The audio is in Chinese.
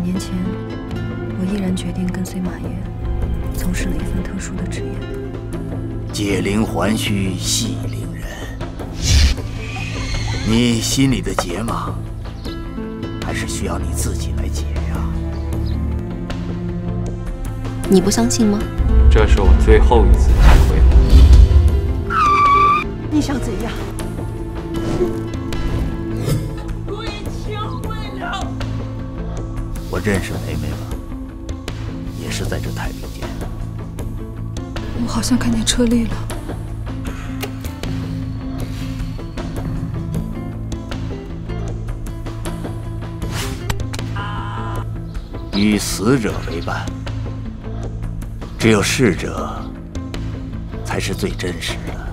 我毅然决定跟随马爷，从事了一份特殊的职业。解铃还须系铃人，你心里的结吗？还是需要你自己来解呀。你不相信吗？这是我最后一次机会了。你想怎样？我认识梅梅了，也是在这太平间。我好像看见车丽了。与死者为伴，只有逝者才是最真实的。